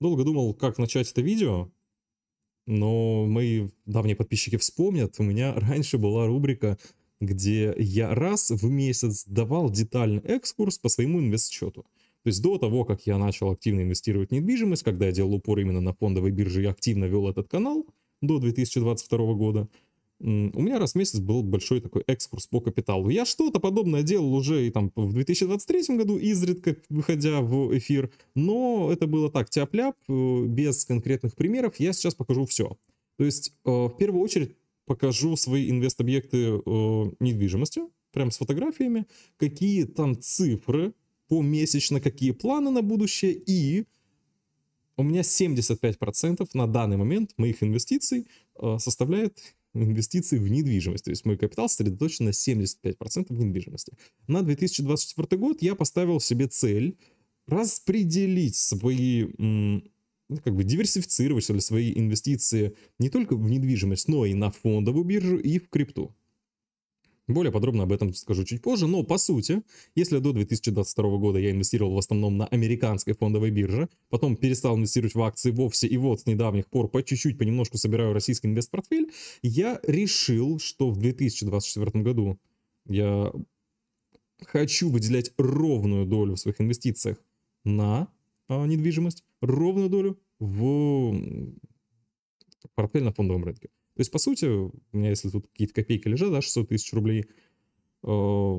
Долго думал, как начать это видео, но мои давние подписчики вспомнят, у меня раньше была рубрика, где я раз в месяц давал детальный экскурс по своему инвест-счету. То есть до того, как я начал активно инвестировать в недвижимость, когда я делал упор именно на фондовой бирже, я активно вел этот канал до 2022 года, у меня раз в месяц был большой такой экскурс по капиталу. Я что-то подобное делал уже и там в 2023 году, изредка выходя в эфир, но это было так, тяп-ляп, э, без конкретных примеров. Я сейчас покажу все. То есть э, в первую очередь покажу свои инвест-объекты э, недвижимости, прям с фотографиями, какие там цифры помесячно, какие планы на будущее, и у меня 75% на данный момент моих инвестиций составляет инвестиций в недвижимость. То есть мой капитал сосредоточен на 75% в недвижимости. На 2024 год я поставил себе цель распределить свои, ну, как бы диверсифицировать свои инвестиции не только в недвижимость, но и на фондовую биржу и в крипту. Более подробно об этом скажу чуть позже, но по сути, если до 2022 года я инвестировал в основном на американской фондовой бирже, потом перестал инвестировать в акции вовсе и вот с недавних пор по чуть-чуть, понемножку собираю российский инвестпортфель, я решил, что в 2024 году я хочу выделять ровную долю в своих инвестициях на а, недвижимость, ровную долю в портфель на фондовом рынке. То есть, по сути, у меня, если тут какие-то копейки лежат, да, 600 тысяч рублей, э,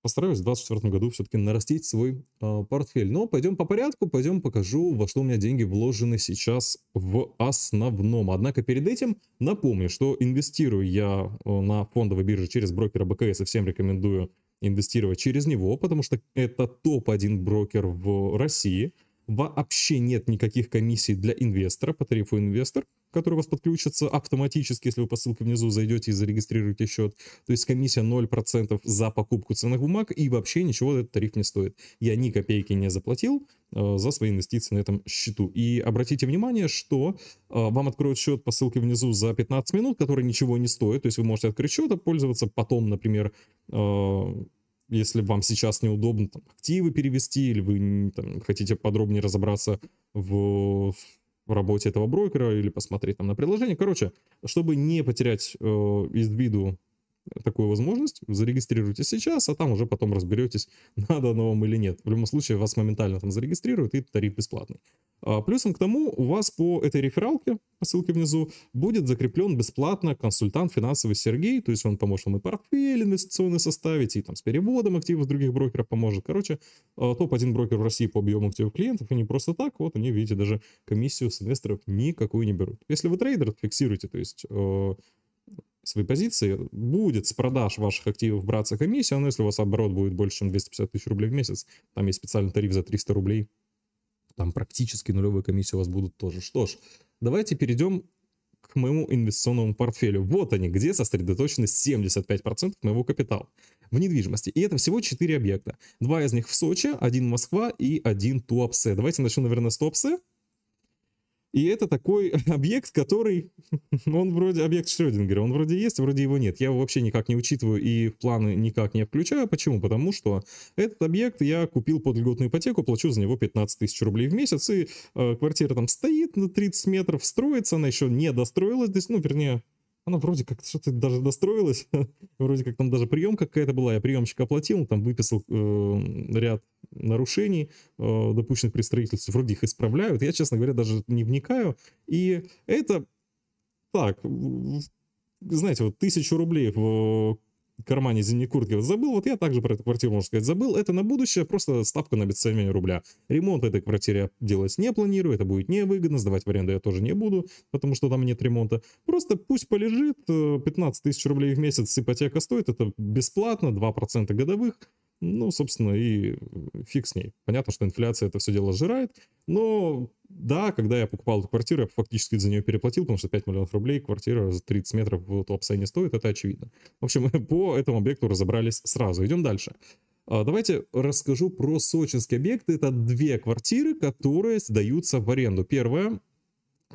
постараюсь в 2024 году все-таки нарастить свой э, портфель. Но пойдем по порядку, пойдем покажу, во что у меня деньги вложены сейчас в основном. Однако перед этим напомню, что инвестирую я э, на фондовой бирже через брокера БКС и всем рекомендую инвестировать через него, потому что это топ-1 брокер в России. Вообще нет никаких комиссий для инвестора по тарифу инвестор который у вас подключится автоматически, если вы по ссылке внизу зайдете и зарегистрируете счет. То есть комиссия 0% за покупку ценных бумаг и вообще ничего этот тариф не стоит. Я ни копейки не заплатил э, за свои инвестиции на этом счету. И обратите внимание, что э, вам откроют счет по ссылке внизу за 15 минут, который ничего не стоит. То есть вы можете открыть счет и пользоваться потом, например, э, если вам сейчас неудобно там, активы перевести, или вы там, хотите подробнее разобраться в в работе этого брокера или посмотреть там на приложение. Короче, чтобы не потерять э, из виду такую возможность, зарегистрируйтесь сейчас, а там уже потом разберетесь, надо оно вам или нет. В любом случае вас моментально там зарегистрируют и тариф бесплатный. А, плюсом к тому у вас по этой рефералке, по ссылке внизу, будет закреплен бесплатно консультант финансовый Сергей, то есть он поможет вам и портфель инвестиционный составить, и там с переводом активов других брокеров поможет. Короче, а, топ-1 брокер в России по объему активов клиентов, и не просто так, вот они, видите, даже комиссию с инвесторов никакую не берут. Если вы трейдер, фиксируйте, то есть э, свои позиции, будет с продаж ваших активов браться комиссия, но если у вас оборот будет больше, чем 250 тысяч рублей в месяц, там есть специальный тариф за 300 рублей, там практически нулевые комиссии у вас будут тоже. Что ж, давайте перейдем к моему инвестиционному портфелю. Вот они, где сосредоточены 75% моего капитала в недвижимости. И это всего 4 объекта. Два из них в Сочи, один Москва и один Туапсе. Давайте начну, наверное, с Туапсе. И это такой объект, который, он вроде объект Шрёдингера, он вроде есть, вроде его нет. Я его вообще никак не учитываю и в планы никак не включаю. Почему? Потому что этот объект я купил под льготную ипотеку, плачу за него 15 тысяч рублей в месяц, и э, квартира там стоит на 30 метров, строится, она еще не достроилась, ну, вернее, она вроде как что-то даже достроилась, вроде как там даже приемка какая-то была, я приемщика оплатил, там выписал э, ряд нарушений, э, допущенных при строительстве, вроде их исправляют, я, честно говоря, даже не вникаю, и это так, знаете, вот тысячу рублей в кармане зимней куртки вот забыл, вот я также про эту квартиру, можно сказать, забыл. Это на будущее просто ставка на обесценивание рубля. Ремонт этой квартире делать не планирую, это будет невыгодно, сдавать в аренду я тоже не буду, потому что там нет ремонта. Просто пусть полежит, 15 э, тысяч рублей в месяц ипотека стоит, это бесплатно, 2% годовых, ну, собственно, и фиг с ней. Понятно, что инфляция это все дело сжирает, но да, когда я покупал эту квартиру, я фактически за нее переплатил, потому что 5 миллионов рублей квартира за 30 метров в Туапсе не стоит, это очевидно. В общем, по этому объекту разобрались сразу. Идем дальше. А, давайте расскажу про сочинский объект. Это две квартиры, которые сдаются в аренду. Первая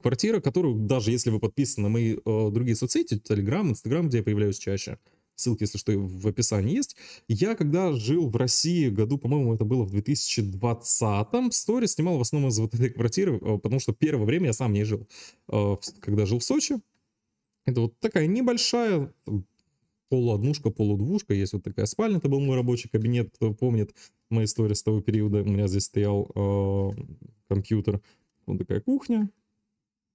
квартира, которую, даже если вы подписаны на мои э, другие соцсети, Telegram, Instagram, где я появляюсь чаще, ссылки, если что, в описании есть. Я когда жил в России, году, по-моему, это было в 2020-м, сторис снимал в основном из вот этой квартиры, э, потому что первое время я сам не жил. Э, когда жил в Сочи, это вот такая небольшая полуоднушка, полудвушка, есть вот такая спальня, это был мой рабочий кабинет, кто помнит мои истории с того периода, у меня здесь стоял э, компьютер, вот такая кухня,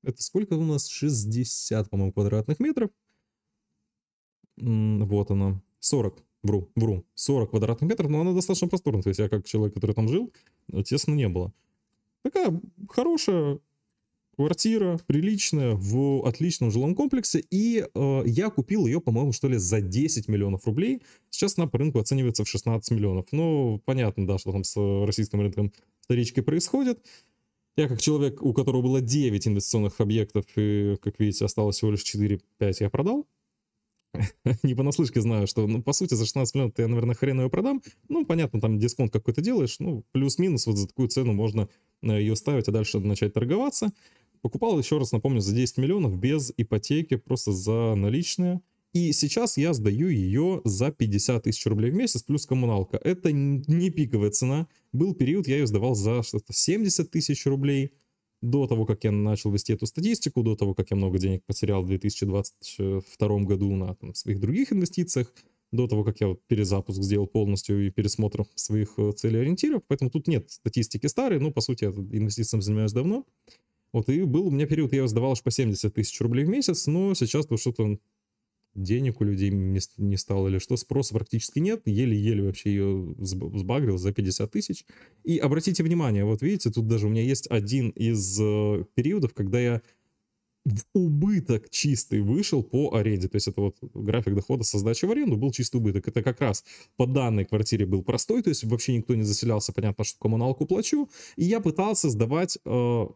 это сколько у нас? 60, по-моему, квадратных метров. Вот она. 40. Вру, вру. 40 квадратных метров, но она достаточно просторная. То есть я как человек, который там жил, тесно не было. Такая хорошая квартира, приличная, в отличном жилом комплексе. И э, я купил ее, по-моему, что ли, за 10 миллионов рублей. Сейчас она по рынку оценивается в 16 миллионов. Ну, понятно, да, что там с российским рынком вторичкой происходит. Я как человек, у которого было 9 инвестиционных объектов, и, как видите, осталось всего лишь 4-5, я продал. Не понаслышке знаю, что, ну, по сути, за 16 миллионов я, наверное, хрен ее продам. Ну, понятно, там дисконт какой-то делаешь. Ну, плюс-минус вот за такую цену можно э, ее ставить, а дальше начать торговаться. Покупал, еще раз напомню, за 10 миллионов без ипотеки, просто за наличные. И сейчас я сдаю ее за 50 тысяч рублей в месяц плюс коммуналка. Это не пиковая цена. Был период, я ее сдавал за что-то 70 тысяч рублей. До того, как я начал вести эту статистику, до того, как я много денег потерял в 2022 году на там, своих других инвестициях, до того, как я вот перезапуск сделал полностью и пересмотр своих э, целей ориентиров. Поэтому тут нет статистики старой, но, по сути, я инвестициями занимаюсь давно. Вот, и был у меня период, я сдавал аж по 70 тысяч рублей в месяц, но сейчас то что-то денег у людей не стало или что, спроса практически нет, еле-еле вообще ее сбагрил за 50 тысяч. И обратите внимание, вот видите, тут даже у меня есть один из э, периодов, когда я в убыток чистый вышел по аренде. То есть это вот график дохода со сдачи в аренду был чистый убыток. Это как раз по данной квартире был простой, то есть вообще никто не заселялся, понятно, что коммуналку плачу. И я пытался сдавать э,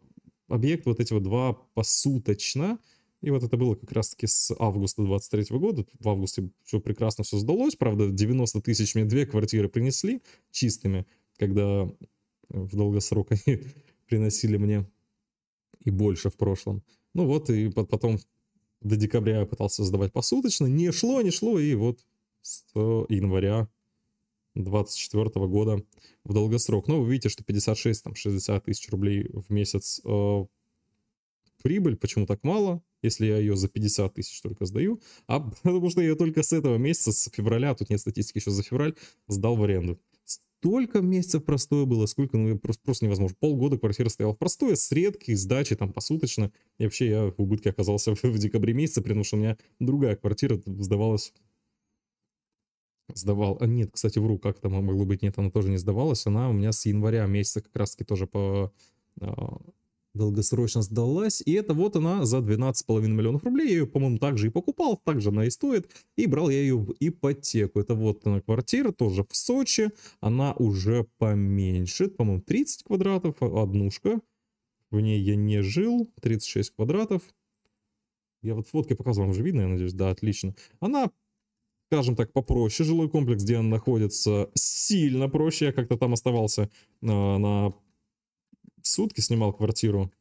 объект вот эти вот два посуточно, и вот это было как раз-таки с августа 23 года. В августе все прекрасно все сдалось. Правда, 90 тысяч мне две квартиры принесли чистыми, когда в долгосрок они приносили мне и больше в прошлом. Ну вот, и потом до декабря я пытался сдавать посуточно. Не шло, не шло, и вот с января 24 года в долгосрок. Но вы видите, что 56-60 тысяч рублей в месяц э, прибыль. Почему так мало? Если я ее за 50 тысяч только сдаю, а потому что я ее только с этого месяца, с февраля, тут нет статистики еще за февраль, сдал в аренду. Столько месяцев простое было, сколько, ну, просто, просто невозможно. Полгода квартира стояла в простое, с редких сдачи, там, посуточно. И вообще я в убытке оказался в, в декабре месяце, потому что у меня другая квартира сдавалась сдавал. А нет, кстати, вру, как там могло быть? Нет, она тоже не сдавалась. Она у меня с января месяца как раз-таки тоже по а, долгосрочно сдалась. И это вот она за 12,5 миллионов рублей. Я ее, по-моему, также и покупал, также она и стоит. И брал я ее в ипотеку. Это вот она квартира, тоже в Сочи. Она уже поменьше, по-моему, 30 квадратов, однушка. В ней я не жил, 36 квадратов. Я вот фотки показывал, вам уже видно, я надеюсь, да, отлично. Она скажем так, попроще. Жилой комплекс, где он находится, сильно проще. Я как-то там оставался э, на сутки снимал квартиру.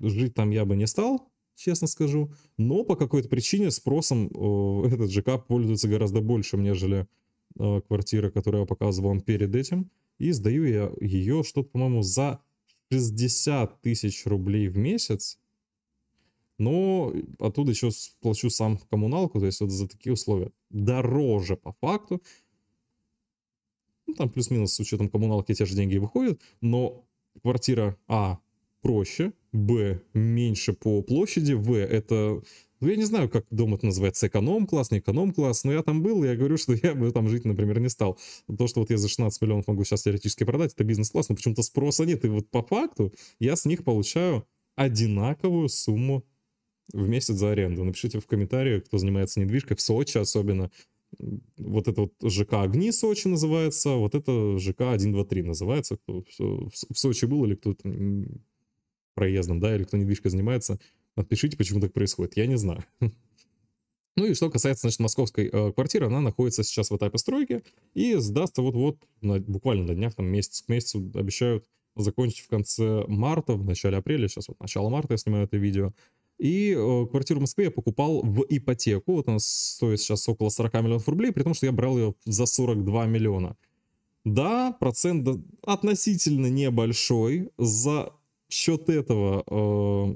Жить там я бы не стал, честно скажу. Но по какой-то причине спросом э, этот ЖК пользуется гораздо больше, нежели э, квартира, которую я показывал вам перед этим. И сдаю я ее что-то, по-моему, за 60 тысяч рублей в месяц. Но оттуда еще плачу сам коммуналку, то есть вот за такие условия. Дороже по факту, ну, там плюс-минус с учетом коммуналки те же деньги выходят, но квартира А проще, Б меньше по площади, В это ну, я не знаю, как дом это называется, эконом-класс, не эконом-класс, но я там был, и я говорю, что я бы там жить, например, не стал. То, что вот я за 16 миллионов могу сейчас теоретически продать, это бизнес-класс, но почему-то спроса нет, и вот по факту я с них получаю одинаковую сумму в месяц за аренду. Напишите в комментариях, кто занимается недвижкой, в Сочи особенно, вот это вот ЖК «Огни Сочи» называется, вот это ЖК 123 называется. Кто в Сочи был или кто там проездом, да, или кто недвижкой занимается, отпишите, почему так происходит. Я не знаю. Ну и что касается, значит, московской э, квартиры, она находится сейчас в этапе стройки и сдастся вот-вот, на, буквально на днях, там месяц к месяцу обещают закончить в конце марта, в начале апреля, сейчас вот начало марта я снимаю это видео. И э, квартиру в Москве я покупал в ипотеку. Вот она стоит сейчас около 40 миллионов рублей, при том, что я брал ее за 42 миллиона. Да, процент относительно небольшой. За счет этого э,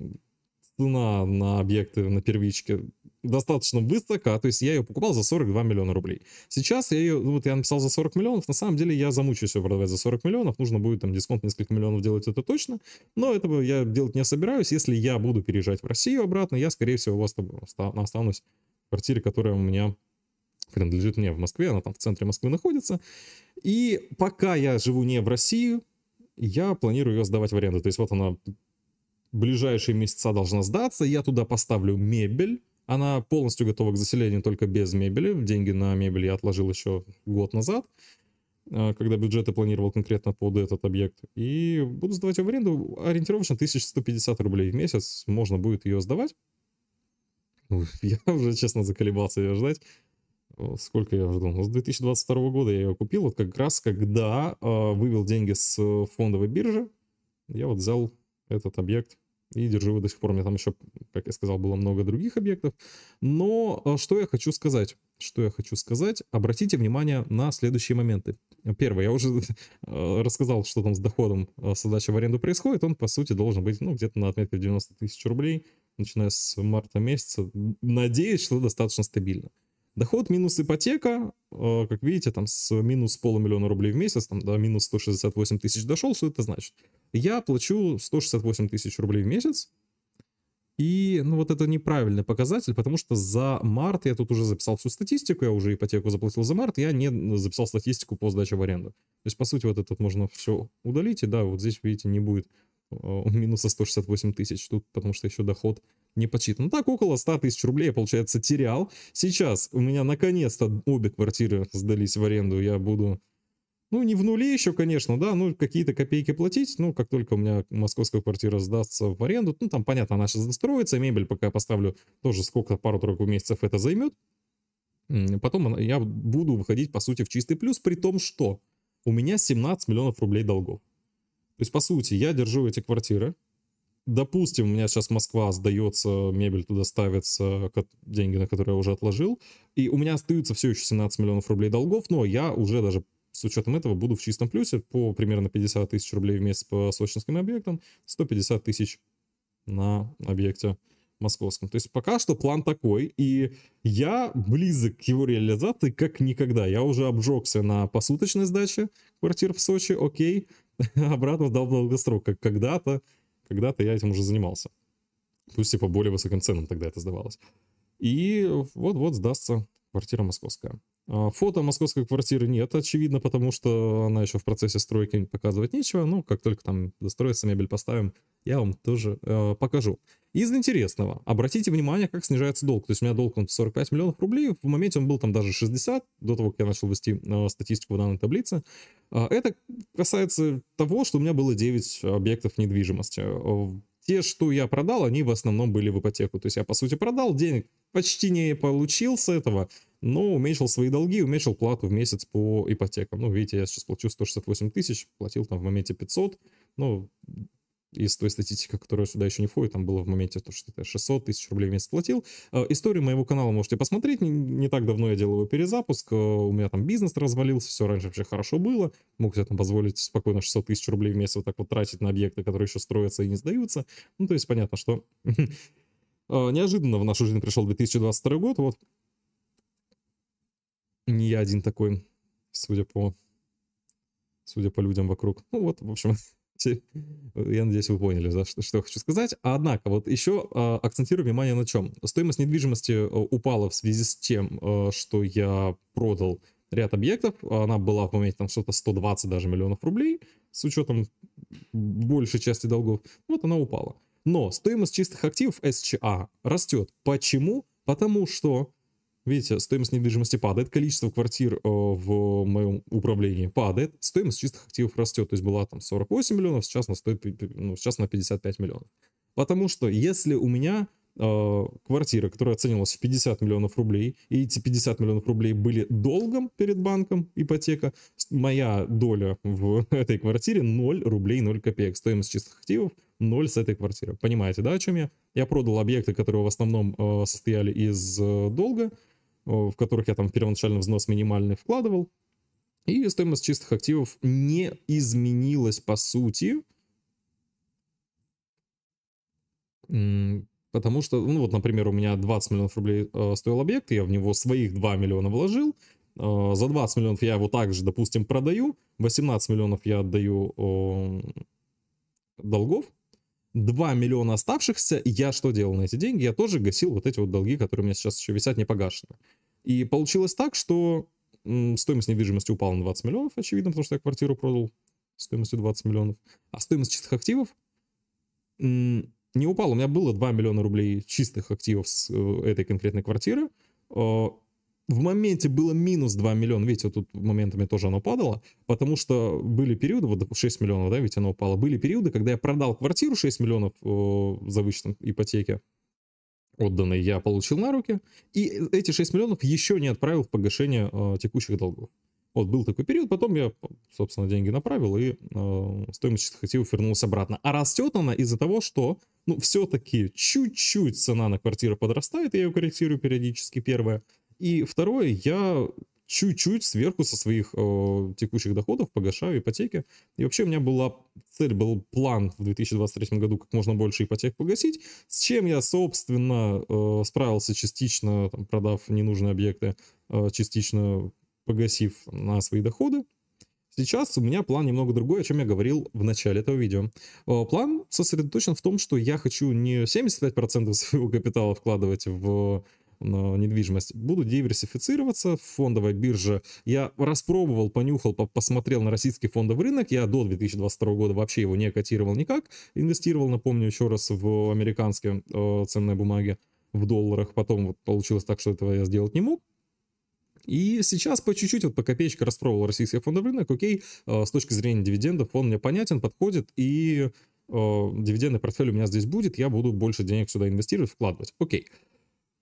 цена на объекты на первичке достаточно высока, то есть я ее покупал за 42 миллиона рублей. Сейчас я ее, ну, вот я написал за 40 миллионов, на самом деле я замучусь ее продавать за 40 миллионов, нужно будет там дисконт несколько миллионов делать, это точно, но этого я делать не собираюсь, если я буду переезжать в Россию обратно, я, скорее всего, останусь в квартире, которая у меня принадлежит мне в Москве, она там в центре Москвы находится, и пока я живу не в России, я планирую ее сдавать в аренду, то есть вот она ближайшие месяца должна сдаться, я туда поставлю мебель, она полностью готова к заселению только без мебели. Деньги на мебель я отложил еще год назад, а, когда бюджеты планировал конкретно под этот объект. И буду сдавать ее в аренду ориентировочно 1150 рублей в месяц. Можно будет ее сдавать. Я уже, честно, заколебался ее ждать. Сколько я жду? С 2022 года я ее купил. Вот как раз когда э, вывел деньги с фондовой биржи, я вот взял этот объект и держу его до сих пор. У меня там еще, как я сказал, было много других объектов. Но э, что я хочу сказать? Что я хочу сказать? Обратите внимание на следующие моменты. Первое, я уже э, рассказал, что там с доходом э, сдачи в аренду происходит. Он, по сути, должен быть, ну, где-то на отметке 90 тысяч рублей, начиная с марта месяца. Надеюсь, что достаточно стабильно. Доход минус ипотека, как видите, там с минус полумиллиона рублей в месяц, там до минус 168 тысяч дошел. Что это значит? Я плачу 168 тысяч рублей в месяц. И, ну, вот это неправильный показатель, потому что за март я тут уже записал всю статистику, я уже ипотеку заплатил за март, я не записал статистику по сдаче в аренду. То есть, по сути, вот это можно все удалить, и да, вот здесь, видите, не будет э, минуса 168 тысяч тут, потому что еще доход не подсчитан. Так, около 100 тысяч рублей получается, терял. Сейчас у меня наконец-то обе квартиры сдались в аренду, я буду ну, не в нуле еще, конечно, да, ну, какие-то копейки платить, ну, как только у меня московская квартира сдастся в аренду, ну, там, понятно, она сейчас застроится, мебель пока я поставлю, тоже сколько, пару-тройку месяцев это займет, потом я буду выходить, по сути, в чистый плюс, при том, что у меня 17 миллионов рублей долгов. То есть, по сути, я держу эти квартиры, допустим, у меня сейчас Москва сдается, мебель туда ставится, деньги, на которые я уже отложил, и у меня остаются все еще 17 миллионов рублей долгов, но я уже даже с учетом этого буду в чистом плюсе по примерно 50 тысяч рублей в месяц по сочинским объектам, 150 тысяч на объекте московском. То есть пока что план такой, и я близок к его реализации как никогда. Я уже обжегся на посуточной сдаче квартир в Сочи, окей, обратно сдал долгосрок, как когда-то, когда-то я этим уже занимался. Пусть и по более высоким ценам тогда это сдавалось. И вот-вот сдастся квартира московская. А, фото московской квартиры нет, очевидно, потому что она еще в процессе стройки показывать нечего. Ну, как только там достроится, мебель поставим, я вам тоже э, покажу. Из интересного, обратите внимание, как снижается долг. То есть у меня долг он 45 миллионов рублей, в моменте он был там даже 60, до того, как я начал вести э, статистику в данной таблице. Э, это касается того, что у меня было 9 объектов недвижимости. Те, что я продал, они в основном были в ипотеку. То есть я, по сути, продал, денег почти не получил с этого, но уменьшил свои долги, уменьшил плату в месяц по ипотекам. Ну, видите, я сейчас плачу 168 тысяч, платил там в моменте 500, ну, из той статистики, которая сюда еще не входит, там было в моменте то, что я 600 тысяч рублей в месяц платил. Э, историю моего канала можете посмотреть, не, не так давно я делал его перезапуск, э, у меня там бизнес развалился, все раньше вообще хорошо было, мог себе там позволить спокойно 600 тысяч рублей в месяц вот так вот тратить на объекты, которые еще строятся и не сдаются. Ну, то есть понятно, что э, неожиданно в нашу жизнь пришел 2022 год, вот. Не я один такой, судя по судя по людям вокруг. Ну вот, в общем, Я надеюсь, вы поняли, да, что, что я хочу сказать. Однако, вот еще а, акцентирую внимание на чем. Стоимость недвижимости э, упала в связи с тем, а, что я продал ряд объектов. Она была в моменте там что-то 120 даже миллионов рублей, с учетом большей части долгов. Вот она упала. Но стоимость чистых активов SCA растет. Почему? Потому что Видите, стоимость недвижимости падает, количество квартир э, в моем управлении падает, стоимость чистых активов растет. То есть была там 48 миллионов, сейчас она стоит, ну, сейчас на 55 миллионов. Потому что если у меня э, квартира, которая оценивалась в 50 миллионов рублей, и эти 50 миллионов рублей были долгом перед банком, ипотека, моя доля в этой квартире 0 рублей 0 копеек. Стоимость чистых активов 0 с этой квартиры. Понимаете, да, о чем я? Я продал объекты, которые в основном э, состояли из э, долга, в которых я там первоначально взнос минимальный вкладывал, и стоимость чистых активов не изменилась по сути, Потому что, ну вот, например, у меня 20 миллионов рублей э, стоил объект, я в него своих 2 миллиона вложил, э, за 20 миллионов я его также, допустим, продаю, 18 миллионов я отдаю э, долгов, 2 миллиона оставшихся, я что делал на эти деньги? Я тоже гасил вот эти вот долги, которые у меня сейчас еще висят непогашенные. И получилось так, что стоимость недвижимости упала на 20 миллионов, очевидно, потому что я квартиру продал стоимостью 20 миллионов, а стоимость чистых активов не упал. У меня было 2 миллиона рублей чистых активов с э, этой конкретной квартиры. В моменте было минус 2 миллиона. Видите, тут моментами тоже оно падало, потому что были периоды, вот 6 миллионов, да, ведь оно упало. Были периоды, когда я продал квартиру 6 миллионов э, за вычетом ипотеки отданной, я получил на руки, и эти 6 миллионов еще не отправил в погашение э, текущих долгов. Вот был такой период, потом я, собственно, деньги направил, и э, стоимость чистых вернулась обратно. А растет она из-за того, что, ну, все-таки чуть-чуть цена на квартиру подрастает, я ее корректирую периодически, первое. И второе, я чуть-чуть сверху со своих э, текущих доходов погашаю ипотеки. И вообще у меня была цель, был план в 2023 году как можно больше ипотек погасить, с чем я, собственно, э, справился частично, там, продав ненужные объекты, э, частично погасив на свои доходы. Сейчас у меня план немного другой, о чем я говорил в начале этого видео. Э, план сосредоточен в том, что я хочу не 75% своего капитала вкладывать в недвижимость. Буду диверсифицироваться в фондовой бирже. Я распробовал, понюхал, посмотрел на российский фондовый рынок. Я до 2022 года вообще его не котировал никак. Инвестировал, напомню еще раз, в американские э, ценные бумаги в долларах. Потом вот получилось так, что этого я сделать не мог. И сейчас по чуть-чуть, вот по копеечке распробовал российский фондовый рынок, окей, э, с точки зрения дивидендов он мне понятен, подходит, и э, дивидендный портфель у меня здесь будет, я буду больше денег сюда инвестировать, вкладывать. Окей. А,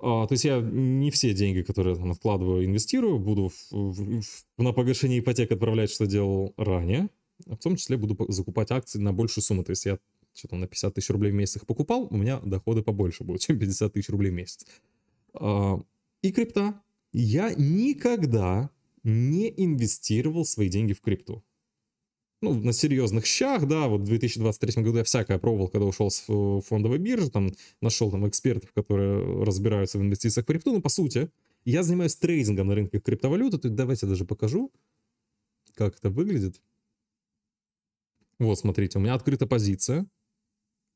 то есть я не все деньги, которые там откладываю, инвестирую, буду в, в, в, на погашение ипотек отправлять, что делал ранее. В том числе буду закупать акции на большую сумму. То есть я что-то на 50 тысяч рублей в месяц их покупал, у меня доходы побольше будут, чем 50 тысяч рублей в месяц. А, и крипта я никогда не инвестировал свои деньги в крипту. Ну, на серьезных щах, да, вот в 2023 году я всякое пробовал, когда ушел с фондовой биржи, там, нашел там экспертов, которые разбираются в инвестициях в крипту, но по сути, я занимаюсь трейдингом на рынке криптовалюты, то давайте я даже покажу, как это выглядит. Вот, смотрите, у меня открыта позиция,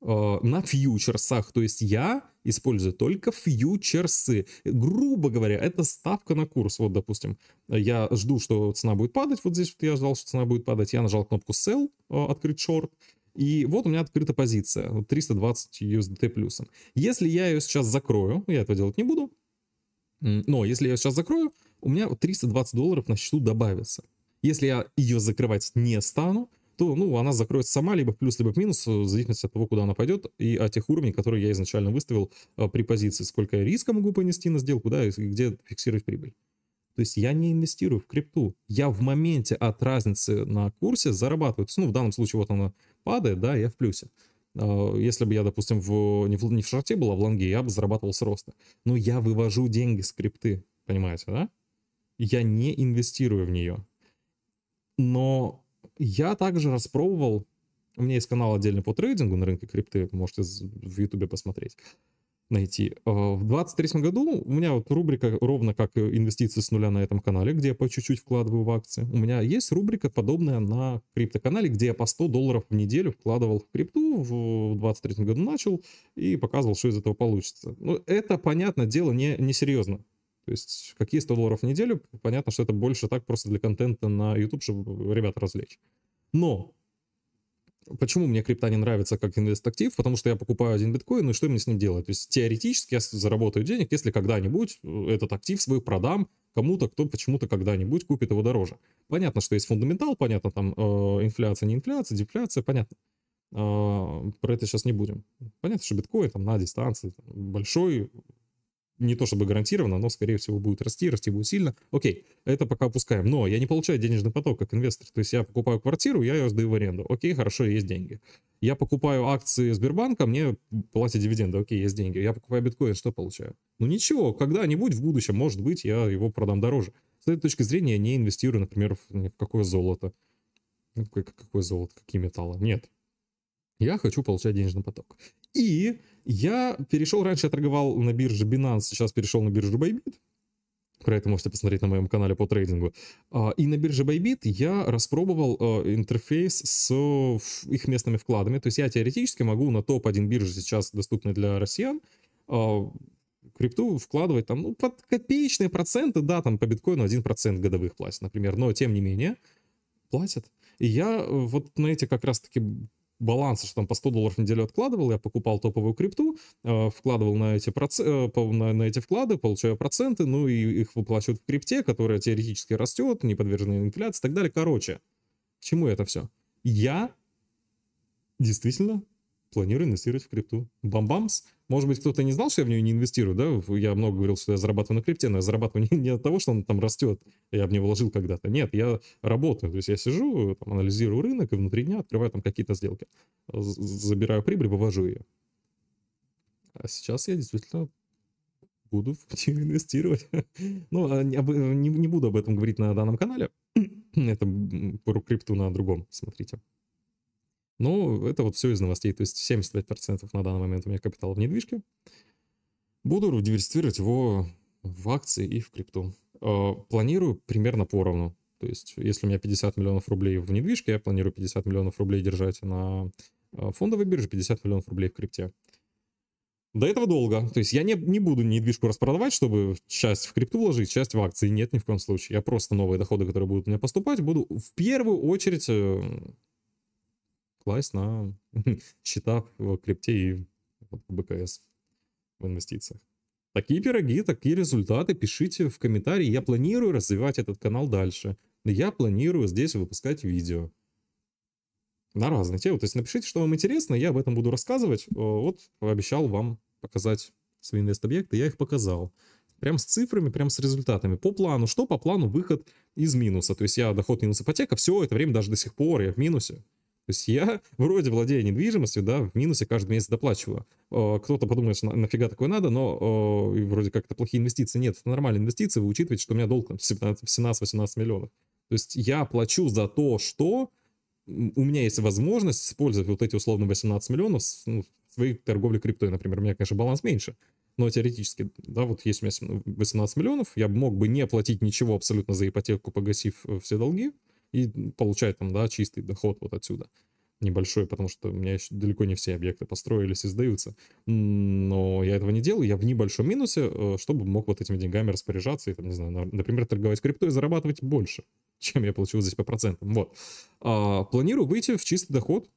Э, на фьючерсах. То есть я использую только фьючерсы. Грубо говоря, это ставка на курс. Вот, допустим, я жду, что цена будет падать. Вот здесь вот я ждал, что цена будет падать. Я нажал кнопку Sell, э, открыть шорт. И вот у меня открыта позиция. 320 USDT плюсом. Если я ее сейчас закрою, я этого делать не буду, но если я ее сейчас закрою, у меня 320 долларов на счету добавится. Если я ее закрывать не стану, то ну, она закроется сама либо в плюс, либо в минус, в зависимости от того, куда она пойдет, и от тех уровней, которые я изначально выставил а, при позиции, сколько я риска могу понести на сделку, да, и где фиксировать прибыль. То есть я не инвестирую в крипту. Я в моменте от разницы на курсе зарабатываю. То есть, ну, в данном случае вот она падает, да, я в плюсе. А, если бы я, допустим, в, не, в, не в шарте был, а в лонге, я бы зарабатывал с роста. Но я вывожу деньги с крипты, понимаете, да? Я не инвестирую в нее. Но я также распробовал, у меня есть канал отдельный по трейдингу на рынке крипты, можете в ютубе посмотреть, найти. А, в 2023 году у меня вот рубрика ровно как инвестиции с нуля на этом канале, где я по чуть-чуть вкладываю в акции. У меня есть рубрика подобная на криптоканале, где я по 100 долларов в неделю вкладывал в крипту, в 2023 году начал и показывал, что из этого получится. Ну, это, понятное дело, не, не серьезно. То есть какие 100 долларов в неделю, понятно, что это больше так просто для контента на YouTube, чтобы ребят развлечь. Но Почему мне крипта не нравится как инвест-актив? Потому что я покупаю один биткоин, ну и что мне с ним делать? То есть теоретически я заработаю денег, если когда-нибудь э, этот актив свой продам кому-то, кто почему-то когда-нибудь купит его дороже. Понятно, что есть фундаментал, понятно, там э, инфляция, не инфляция, дефляция, понятно. А, про это сейчас не будем. Понятно, что биткоин там на дистанции большой, не то чтобы гарантированно, но, скорее всего, будет расти, расти будет сильно. Окей, это пока опускаем. Но я не получаю денежный поток как инвестор. То есть я покупаю квартиру, я ее сдаю в аренду. Окей, хорошо, есть деньги. Я покупаю акции Сбербанка, мне платят дивиденды. Окей, есть деньги. Я покупаю биткоин, что получаю? Ну ничего, когда-нибудь в будущем, может быть, я его продам дороже. С этой точки зрения я не инвестирую, например, в какое золото. Ну, какое золото, какие металлы? Нет. Я хочу получать денежный поток. И я перешел, раньше я торговал на бирже Binance, сейчас перешел на биржу Bybit. Про это можете посмотреть на моем канале по трейдингу. А, и на бирже Bybit я распробовал а, интерфейс с их местными вкладами. То есть я теоретически могу на топ-1 бирже сейчас доступной для россиян а, крипту вкладывать там, ну, под копеечные проценты, да, там по биткоину 1% годовых платят, например, но тем не менее платят. И я э, вот на эти как раз-таки баланса, что там по 100 долларов в неделю откладывал, я покупал топовую крипту, э, вкладывал на эти, проц... Э, на, эти вклады, получаю проценты, ну и их выплачивают в крипте, которая теоретически растет, не подвержена инфляции и так далее. Короче, к чему это все? Я действительно планирую инвестировать в крипту. Бам-бамс. Может быть, кто-то не знал, что я в нее не инвестирую, да? Я много говорил, что я зарабатываю на крипте, но я зарабатываю не, не от того, что он там растет, я в него вложил когда-то. Нет, я работаю. То есть я сижу, там, анализирую рынок и внутри дня открываю там какие-то сделки. Забираю прибыль, вывожу ее. А сейчас я действительно буду в нее инвестировать. ну, а не, не буду об этом говорить на данном канале. Это про крипту на другом, смотрите. Но это вот все из новостей. То есть 75% на данный момент у меня капитал в недвижке. Буду диверсифицировать его в акции и в крипту. А, планирую примерно поровну. То есть, если у меня 50 миллионов рублей в недвижке, я планирую 50 миллионов рублей держать на а, фондовой бирже, 50 миллионов рублей в крипте. До этого долго. То есть я не, не буду недвижку распродавать, чтобы часть в крипту вложить, часть в акции. Нет, ни в коем случае. Я просто новые доходы, которые будут у меня поступать, буду в первую очередь э, класть на счета в крипте и в БКС в инвестициях. Такие пироги, такие результаты пишите в комментарии. Я планирую развивать этот канал дальше. Я планирую здесь выпускать видео. На разные темы. То есть напишите, что вам интересно, я об этом буду рассказывать. Вот обещал вам показать свои инвест-объекты, я их показал. Прям с цифрами, прям с результатами. По плану, что по плану выход из минуса. То есть я доход минус ипотека, все это время даже до сих пор я в минусе. То есть я вроде владею недвижимостью, да, в минусе каждый месяц доплачиваю. Кто-то подумает, что нафига такое надо, но вроде как это плохие инвестиции. Нет, это нормальные инвестиции, вы учитываете, что у меня долг 17-18 миллионов. То есть я плачу за то, что у меня есть возможность использовать вот эти условно 18 миллионов ну, в своей торговле криптой, например. У меня, конечно, баланс меньше, но теоретически, да, вот есть у меня 18 миллионов, я мог бы не платить ничего абсолютно за ипотеку, погасив э, все долги, и получать там, да, чистый доход вот отсюда. Небольшой, потому что у меня еще далеко не все объекты построились и сдаются. Но я этого не делаю, я в небольшом минусе, э, чтобы мог вот этими деньгами распоряжаться и, там, не знаю, например, торговать криптой и зарабатывать больше, чем я получил здесь по процентам. Вот. А, планирую выйти в чистый доход,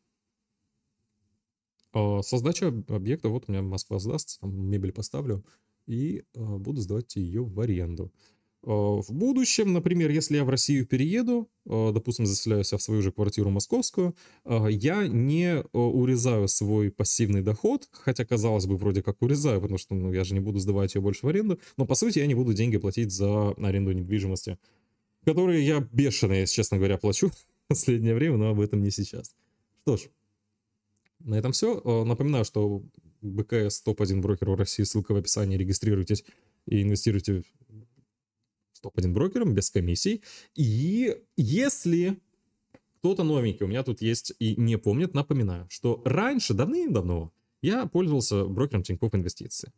а, создача объекта, вот у меня Москва сдастся, там мебель поставлю, и а, буду сдавать ее в аренду. Э, в будущем, например, если я в Россию перееду, э, допустим, заселяюсь в свою же квартиру московскую, э, я не урезаю свой пассивный доход, хотя, казалось бы, вроде как урезаю, потому что ну, я же не буду сдавать ее больше в аренду, но, по сути, я не буду деньги платить за аренду недвижимости, которые я бешено, если честно говоря, плачу в последнее время, но об этом не сейчас. Что ж, на этом все. Напоминаю, что БКС топ-1 брокер в России, ссылка в описании, регистрируйтесь и инвестируйте топ-1 брокером без комиссий. И если кто-то новенький у меня тут есть и не помнит, напоминаю, что раньше, давным-давно, я пользовался брокером Тинькофф Инвестиции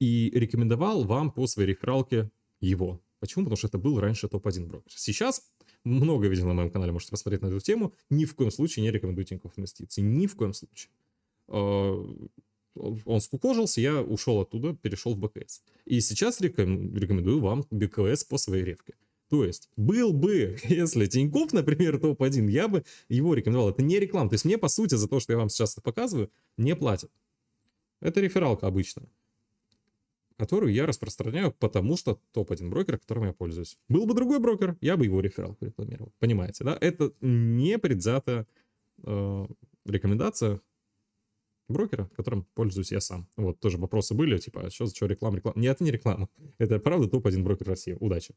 и рекомендовал вам по своей рефералке его. Почему? Потому что это был раньше топ-1 брокер. Сейчас много видео на моем канале, можете посмотреть на эту тему. Ни в коем случае не рекомендую Тинькофф Инвестиции. Ни в коем случае. Он скукожился, я ушел оттуда, перешел в БКС. И сейчас рекомендую вам БКС по своей ревке. То есть, был бы, если Тиньков, например, топ-1, я бы его рекомендовал. Это не реклама. То есть, мне, по сути, за то, что я вам сейчас это показываю, не платят. Это рефералка обычная, которую я распространяю, потому что топ-1 брокер, которым я пользуюсь. Был бы другой брокер, я бы его рефералку рекламировал. Понимаете, да? Это не предвзятая э, рекомендация брокера, которым пользуюсь я сам. Вот, тоже вопросы были, типа, что за что реклама, реклама. Нет, это не реклама. Это правда топ-1 брокер России. Удачи.